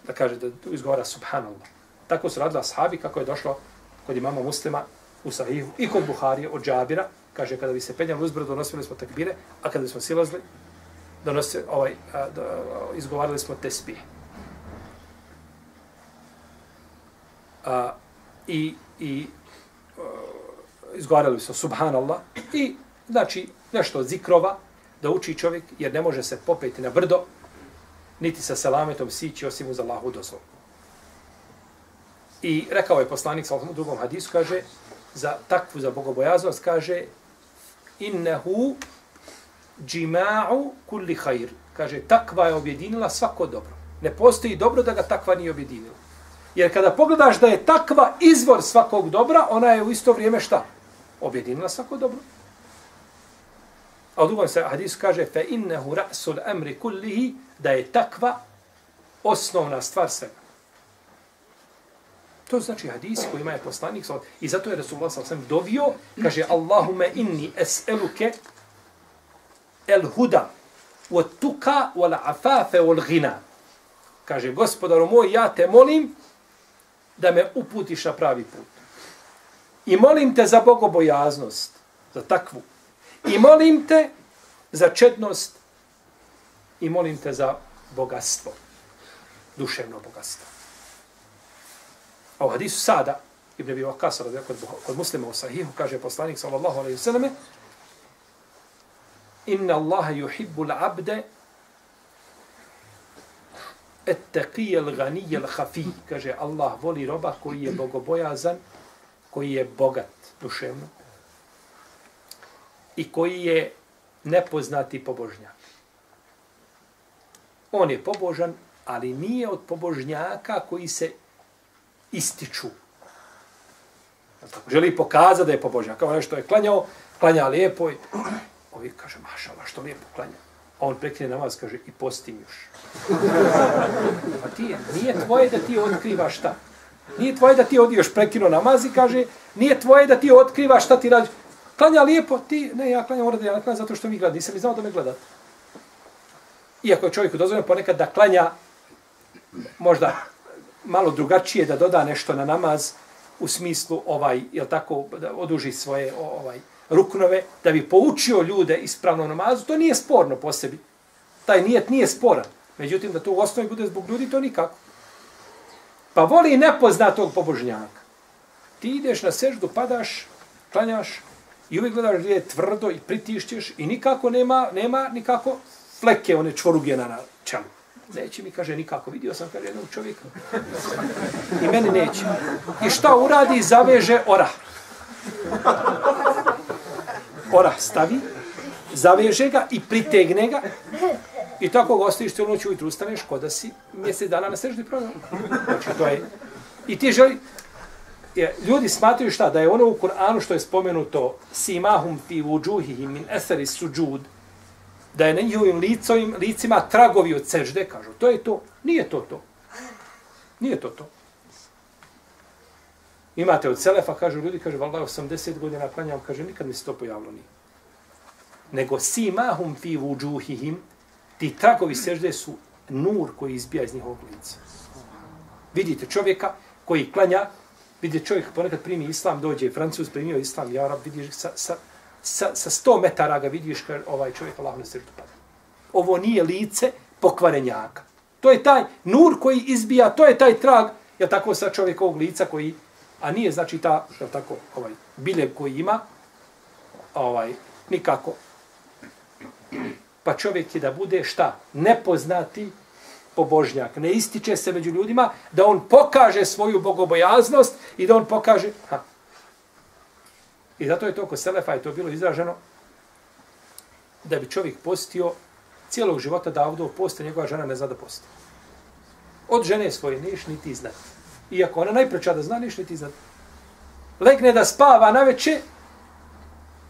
Speaker 1: Da kaže da izgovara subhanallah. Tako su radila sahabi kako je došlo kod imama muslima u sahihu i kod Buharije od Džabira. Kaže kada bi se penjali uzbrdo, donosili smo tekbire, a kada smo silazili, donosi, ovaj, a, do, izgovarali smo te spije. A, I, i a, izgovarali smo subhanallah i Znači, nešto od zikrova da uči čovjek, jer ne može se popeti na brdo, niti sa selametom sići osim uz Allahu dozvolu. I rekao je poslanik sa u drugom hadisu, kaže, za takvu, za bogobojaznost, kaže, innehu džima'u kulli hajr. Kaže, takva je objedinila svako dobro. Ne postoji dobro da ga takva nije objedinila. Jer kada pogledaš da je takva izvor svakog dobra, ona je u isto vrijeme šta? Objedinila svako dobro. A u drugom se hadisu kaže fe innehu ra'sul amri kullihi da je takva osnovna stvar svega. To znači hadis koji ima je poslanik i zato je Resulullah sallallahu dovio kaže Allahume inni es'eluke el huda wa tuka wal afafa wal ghina kaže gospodaru moj ja te molim da me uputiš na pravi put i molim te za bogobojaznost za takvu I molim te za četnost i molim te za bogatstvo. Duševno bogatstvo. A u hadisu sada, Ibn Abi Waqas, kod, kod muslima u sahihu, kaže poslanik sallallahu alaihi sallam, Inna Allahe yuhibbu abde ettaqiyya al-ghaniyya al-khafi kaže Allah voli roba koji je bogobojazan koji je bogat duševno i koji je nepoznati pobožnjak. On je pobožan, ali nije od pobožnjaka koji se ističu. Želi pokazati da je pobožnjak. Kao nešto je klanjao, klanja lijepo i ovi kaže, mašala, što lijepo klanja. A on prekine na vas, kaže, i postim još. [laughs] Pa ti, nije tvoje da ti otkrivaš šta. Nije tvoje da ti odiješ prekino namaz i kaže, nije tvoje da ti otkrivaš šta ti radiš klanja lijepo, ti, ne, ja klanjam orade, ja ne klanjam zato što mi gleda, nisam ni znao da me gledat. Iako je čovjeku dozvoljeno ponekad da klanja možda malo drugačije, da doda nešto na namaz u smislu ovaj, jel tako, da oduži svoje ovaj ruknove, da bi poučio ljude ispravno namazu, to nije sporno po sebi. Taj nijet nije sporan. Međutim, da to u osnovi bude zbog ljudi, to nikako. Pa voli nepoznatog pobožnjaka. Ti ideš na seždu, padaš, klanjaš, I uvijek gledaš gdje je tvrdo i pritišćeš i nikako nema, nema nikako fleke, one čvoruge na čelu. Neće mi, kaže, nikako. Vidio sam, kaže, jednog čovjeka. I meni neće. I šta uradi? Zaveže ora. Ora stavi, zaveže ga i pritegne ga. I tako ga ostaviš cijelu noć ujutru, ustaneš, kod da si mjesec dana na sežni program. Znači, to je... I ti želi, je, ljudi smatruju šta, da je ono u Kur'anu što je spomenuto simahum fi vujuhihim min eseri suđud, da je na njihovim licovim, licima tragovi od sežde, kažu, to je to. Nije to to. Nije to to. Imate od Selefa, kažu ljudi, kaže, valjda 80 godina klanjam, kaže, nikad mi se to pojavilo nije. Nego simahum fi vujuhihim, ti tragovi sežde su nur koji izbija iz njihovog lica. Vidite čovjeka koji klanja, vidi čovjek ponekad primi islam, dođe Francuz, primio islam, ja rab, vidiš, sa, sa, sa, sa sto metara ga vidiš kad ovaj čovjek Allah na srđu pada. Ovo nije lice pokvarenjaka. To je taj nur koji izbija, to je taj trag, je tako sa čovjekovog lica koji, a nije znači ta, je tako, ovaj, bilje koji ima, ovaj, nikako. Pa čovjek je da bude šta? Nepoznati, pobožnjak. Ne ističe se među ljudima da on pokaže svoju bogobojaznost i da on pokaže... Ha. I zato je to kod Selefa je to bilo izraženo da bi čovjek postio cijelog života da ovdje poste, njegova žena ne zna da posti. Od žene svoje neš niti znati. Iako ona najpreča da zna, neš niti znati. Legne da spava na veče,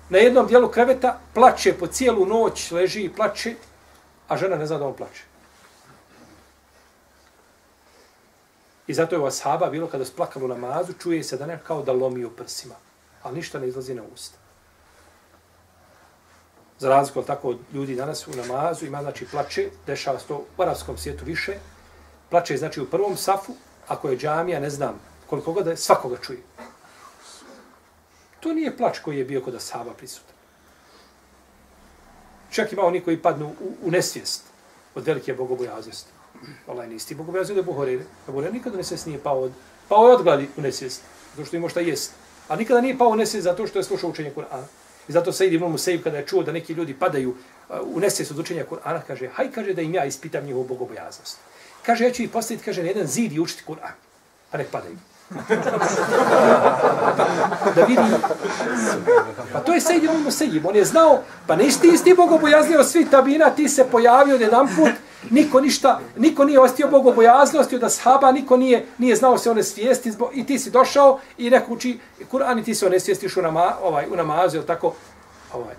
Speaker 1: na jednom dijelu kreveta, plače po cijelu noć, leži i plače, a žena ne zna da on plače. I zato je u ashaba bilo kada splakalo namazu, čuje se da ne kao da lomi u prsima. Ali ništa ne izlazi na usta. Za razliku od tako ljudi danas u namazu ima znači plače, dešava se to u arabskom svijetu više. Plače znači u prvom safu, ako je džamija, ne znam koliko god je, svakoga čuje. To nije plač koji je bio kod ashaba prisutan. Čak ima oni koji padnu u, u nesvijest od velike bogobojaznosti. Allah nisi Bog objasnio da Buhari. Da Buhari nikada ne sjes nije pao od, pao je od gladi u nesvijest. Zato što ima šta jest. A nikada nije pao u nesvijest zato što je slušao učenje Kur'ana. I zato se ibn Musaib kada je čuo da neki ljudi padaju uh, u nesvijest od učenja Kur'ana, kaže, haj kaže da im ja ispitam njihovu bogobojaznost. Kaže, ja ću ih postaviti, kaže, na jedan zid i učiti Kur'an. Pa nek padaju da vidi. Pa to je Sejid ibn Musejib. On je znao, pa nisi ti isti bogobojaznio svi tabina, ti se pojavio jedan put, niko ništa, niko nije ostio bogobojaznosti od ashaba, niko nije, nije znao se one svijesti, i ti si došao i neko uči Kur'an i ti se one svijestiš u, nama, ovaj, u namazu, ili tako. Ovaj.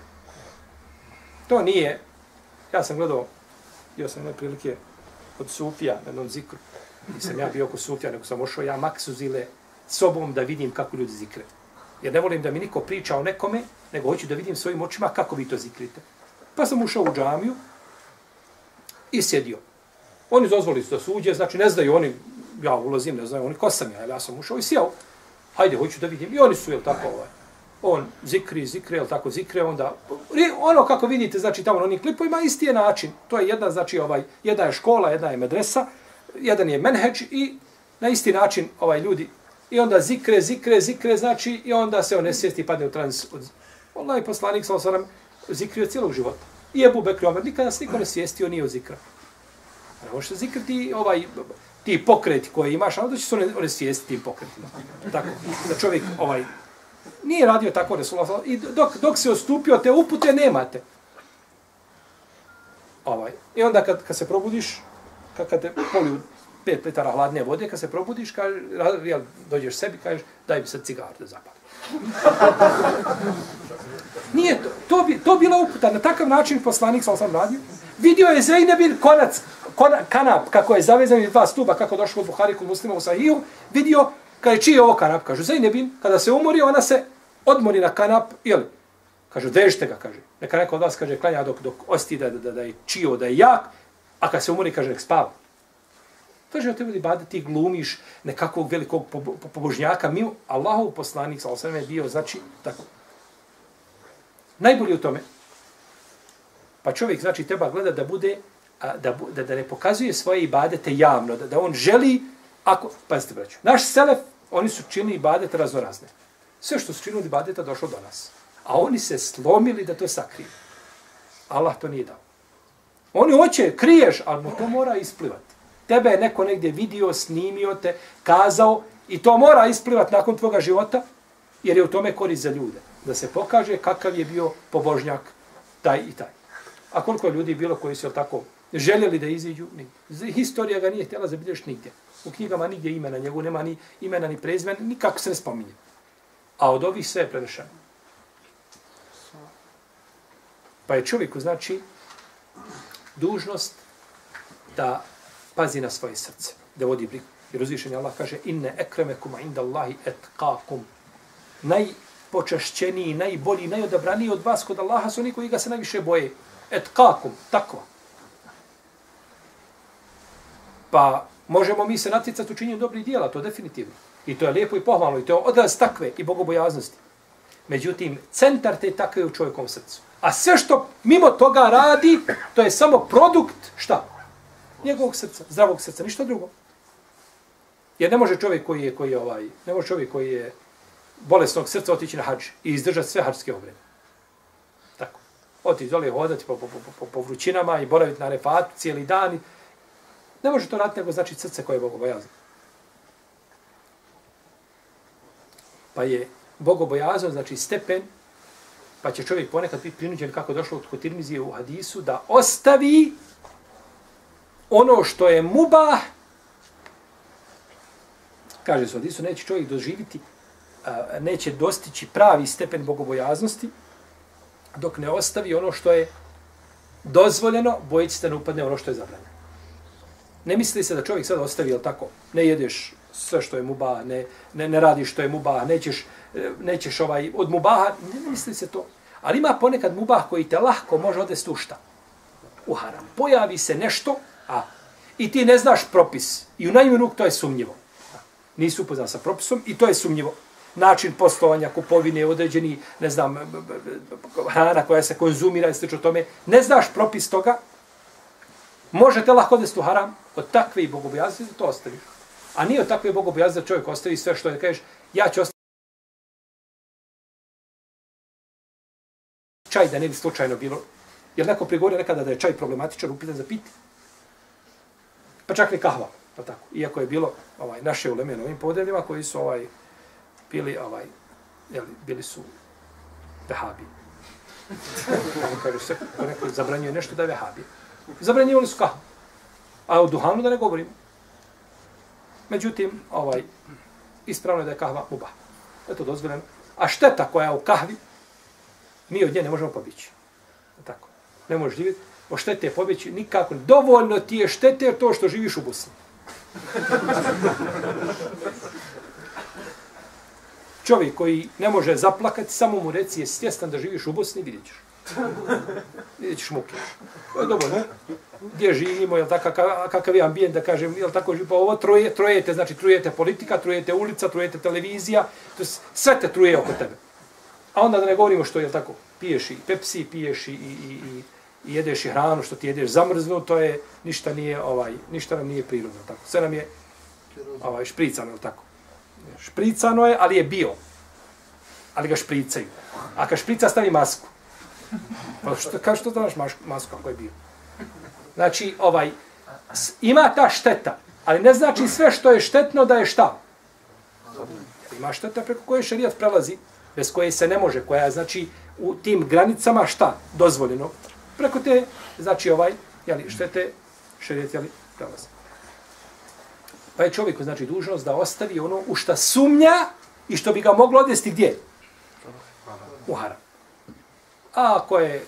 Speaker 1: To nije, ja sam gledao, bio sam na prilike od Sufija, na jednom zikru, nisam ja bio oko Sufija, nego sam ošao ja maksuzile sobom da vidim kako ljudi zikre. Jer ne volim da mi niko priča o nekome, nego hoću da vidim svojim očima kako vi to zikrite. Pa sam ušao u džamiju i sjedio. Oni dozvoli da suđe, znači ne znaju oni, ja ulazim, ne znaju oni ko sam ja, ja sam ušao i sjeo. Hajde, hoću da vidim. I oni su, jel tako, ovaj, on zikri, zikre, jel tako, zikre, onda, ono kako vidite, znači tamo na onim klipovima, isti je način. To je jedna, znači, ovaj, jedna je škola, jedna je medresa, jedan je menheđ i na isti način ovaj ljudi i onda zikre, zikre, zikre, znači i onda se on ne i padne u trans. Allah i poslanik sa osanem zikrio cijelog života. I Ebu Bekri Omer, nikada se niko ne svijestio nije u zikra. Ne možeš se zikriti ovaj, ti pokreti koje imaš, onda će se one, one svijesti tim pokretima. Tako, da čovjek ovaj, nije radio tako Resulullah i dok, dok se ostupio te upute nemate. Ovaj. I onda kad, kad se probudiš, kad, kad te poliju pet litara hladne vode, kad se probudiš, kaže, jel, dođeš sebi, kažeš, daj mi sad cigaru da zapali. [laughs] Nije to, to, bi, to bila uputa, na takav način poslanik sam sam radio. Vidio je Zeynebin konac, kona, kanap, kako je zavezan iz dva stuba, kako došlo u Buhari kod muslima u Sahiju, vidio, kaže, čiji je ovo kanap, kaže, Zeynebin, kada se umori, ona se odmori na kanap, jel, kaže, vežite ga, kaže, neka neko od vas, kaže, klanja dok, dok osti da, da, da, da je čio, da je jak, A kad se umori, kaže, nek spava. Kaže, o tebi bade, ti glumiš nekakvog velikog pobožnjaka. Mi, Allahov poslanik, sa osvrame, je bio, znači, tako. Najbolji u tome. Pa čovjek, znači, treba gleda da bude, a, da, da, da ne pokazuje svoje ibadete javno, da, da on želi, ako, pazite, braću, naš selef, oni su činili ibadete raznorazne. Sve što su činili ibadeta došlo do nas. A oni se slomili da to sakriju. Allah to nije dao. Oni hoće, kriješ, ali mu to mora isplivati. Tebe je neko negdje vidio, snimio te, kazao i to mora isplivati nakon tvoga života, jer je u tome korist za ljude. Da se pokaže kakav je bio pobožnjak taj i taj. A koliko je ljudi bilo koji su tako željeli da iziđu, historija ga nije htjela zabilješ nigdje. U knjigama nigdje imena njegu, nema ni imena ni prezmena, nikako se ne spominje. A od ovih sve je prevešeno. Pa je čovjeku, znači, dužnost da pazi na svoje srce, da vodi brigu. Jer uzvišenje Allah kaže inne ekremekum inda Allahi etkakum. Najpočašćeniji, najbolji, najodabraniji od vas kod Allaha su oni koji ga se najviše boje. Etkakum, tako. Pa možemo mi se naticati u činjenju dobrih dijela, to definitivno. I to je lijepo i pohvalno, i to je odraz takve i bogobojaznosti. Međutim, centar te takve u čovjekom srcu. A sve što mimo toga radi, to je samo produkt, šta? Njegovog srca, zdravog srca, ništa drugo. Jer ne može čovjek koji je, koji je ovaj, ne može čovjek koji je bolesnog srca otići na hađ i izdržati sve hađske obrede. Tako. Otići dole hodati po, po, po, po, po vrućinama i boraviti na refatu cijeli dan. Ne može to raditi nego znači srce koje je bogobojazno. Pa je bogobojazno, znači stepen pa će čovjek ponekad biti prinuđen kako je došlo kod Tirmizije u hadisu, da ostavi ono što je mubah, kaže se u hadisu, neće čovjek doživiti, neće dostići pravi stepen bogobojaznosti, dok ne ostavi ono što je dozvoljeno, bojeći se da ne upadne ono što je zabranjeno. Ne misli se da čovjek sad ostavi, jel tako, ne jedeš sve što je muba, ne, ne, ne radiš što je muba, nećeš, e, nećeš ovaj, od mubaha, ne misli se to. Ali ima ponekad mubah koji te lahko može odvesti u šta? U haram. Pojavi se nešto, a i ti ne znaš propis. I u najmu ruk to je sumnjivo. Nisu upoznan sa propisom i to je sumnjivo. Način poslovanja, kupovine, određeni, ne znam, hrana koja se konzumira i slično tome. Ne znaš propis toga, možete lahko odvesti u haram. Od takve i bogobojaznosti to ostaviš. A nije od takve bogobojazne da čovjek ostavi sve što je, kažeš, ja ću ostaviti čaj da ne bi slučajno bilo. Jer neko prigovorio nekada da je čaj problematičan, upitan za piti. Pa čak ni kahva. Pa tako. Iako je bilo ovaj naše uleme na ovim podeljima koji su ovaj bili ovaj jeli, bili su vehabi. Oni se, neko zabranjuje nešto da je vehabi. Zabranjivali su kahvu. A o duhanu da ne govorim. Međutim, ovaj, ispravno je da je kahva muba. Eto dozvoljeno. A šteta koja je u kahvi, mi od nje ne možemo pobići. Tako. Ne možeš živjeti. O štete pobići nikako. Dovoljno ti je štete to što živiš u Bosni. [laughs] Čovjek koji ne može zaplakati, samo mu reci je svjestan da živiš u Bosni, vidjet ćeš. [laughs] Vidjet ćeš muke. To je dobro, ne? Gdje živimo, jel tako, kakav je ambijent, da kažem, jel tako, pa ovo troje, trojete, znači trujete politika, trujete ulica, trujete televizija, to sve te truje oko tebe. A onda da ne govorimo što je tako, piješ i Pepsi, piješ i, i, i, i jedeš i hranu, što ti jedeš zamrznu, to je, ništa nije, ovaj, ništa nam nije prirodno, tako. Sve nam je ovaj, špricano, tako. Špricano je, ali je bio. Ali ga špricaju. A kad šprica stavi masku. Pa što, kao što znaš masku ako je bio? Znači, ovaj, ima ta šteta, ali ne znači sve što je štetno da je šta. Ima šteta preko koje šarijat prelazi, bez koje se ne može, koja je, znači, u tim granicama šta dozvoljeno. Preko te, znači, ovaj, jeli, štete šarijat, jeli, prelazi. Pa je čovjeku, znači, dužnost da ostavi ono u šta sumnja i što bi ga moglo odvesti gdje? U haram. A ako je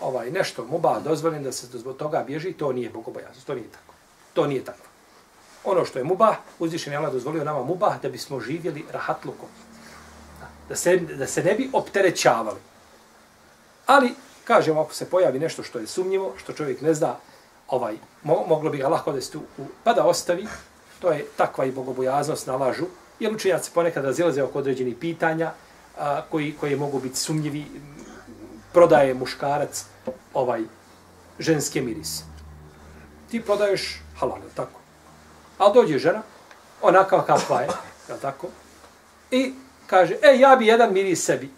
Speaker 1: ovaj nešto muba dozvoljen da se zbog toga bježi, to nije bogobojaznost, to nije tako. To nije tako. Ono što je muba, uzvišen je Allah dozvolio nama muba da bismo živjeli rahatlukom. Da se, da se ne bi opterećavali. Ali, kažemo, ako se pojavi nešto što je sumnjivo, što čovjek ne zna, ovaj, mo, moglo bi ga lahko da u, pa da ostavi, to je takva i bogobojaznost nalažu, jer učenjaci ponekad razilaze oko određenih pitanja a, koji, koji mogu biti sumnjivi, prodaje muškarac ovaj ženske miris. Ti prodaješ halal, je tako? Ali dođe žena, onaka kakva je, je tako? I kaže, e, ja bi jedan miris sebi.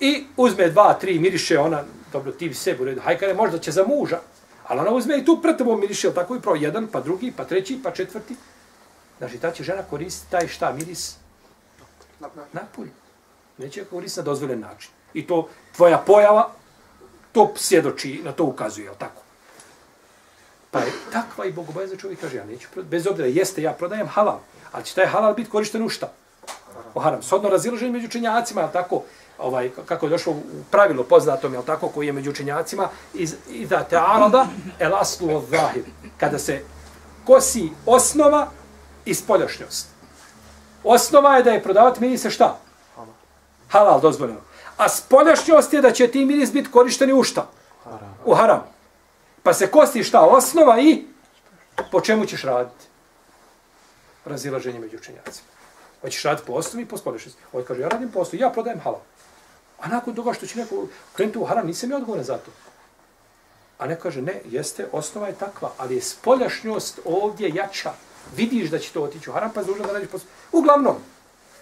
Speaker 1: I uzme dva, tri miriše, ona, dobro, ti bi sebi uredu, hajkare, možda će za muža, ali ona uzme i tu pred tebom miriše, tako i pravo, jedan, pa drugi, pa treći, pa četvrti. Znači, ta će žena koristiti taj šta miris? Napolje. Neće koristiti na dozvoljen način. I to tvoja pojava, to svjedoči, na to ukazuje, ali tako? Pa je takva i bogobojazna čovjek kaže, ja neću prodati, bez obzira, jeste, ja prodajem halal, ali će taj halal biti korišten u šta? O haram. Sodno razilaženje među činjacima, ali tako, ovaj, kako je došlo u pravilo poznatom, jel tako, koji je među činjacima, iz, i da te arada, el aslu zahir. Kada se kosi osnova i spoljašnjost. Osnova je da je prodavati se šta? Halal, dozvoljeno. A spoljašnjost je da će ti miris biti korišteni u šta? U haram. Pa se kosti šta? Osnova i po čemu ćeš raditi? Razilaženje među učenjacima. Hoćeš raditi po osnovi i po spoljašnjosti. Ovo kaže, ja radim po osnovi, ja prodajem halal. A nakon toga što će neko krenuti u haram, nisam ja odgovoran za to. A ne kaže, ne, jeste, osnova je takva, ali je spoljašnjost ovdje jača. Vidiš da će to otići u haram, pa je da radiš po Uglavnom,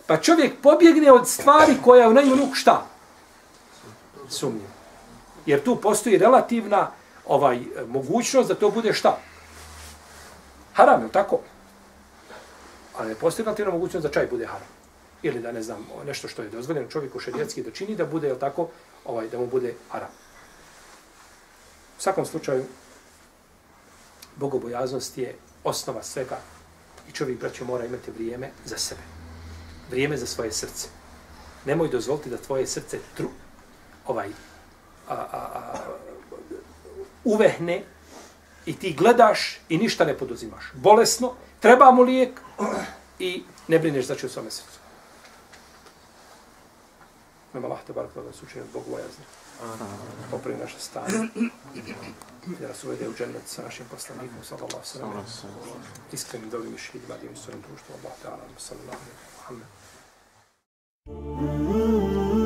Speaker 1: pa čovjek pobjegne od stvari koja je u najmu šta? Sumnjiv. Jer tu postoji relativna ovaj mogućnost da to bude šta? Haram, je tako? Ali ne postoji relativna mogućnost da čaj bude haram. Ili da ne znam, nešto što je dozvoljeno čovjeku šerijetski da čini, da bude, je tako, ovaj, da mu bude haram. U svakom slučaju, bogobojaznost je osnova svega i čovjek, braćo, mora imati vrijeme za sebe. Vrijeme za svoje srce. Nemoj dozvoliti da tvoje srce tru, ovaj a, a, a, uvehne i ti gledaš i ništa ne poduzimaš. Bolesno, treba mu lijek i ne brineš znači u svome srcu. Nema Allah te bar kada su učinili Bogu vojazni. Popravi naše stanje. Da nas uvede u džennet sa našim poslanikom, sallallahu sallam. Iskrenim dobrim i šhidima, divim svojim društvom, Allah te alam, sallallahu sallam. Muhammed.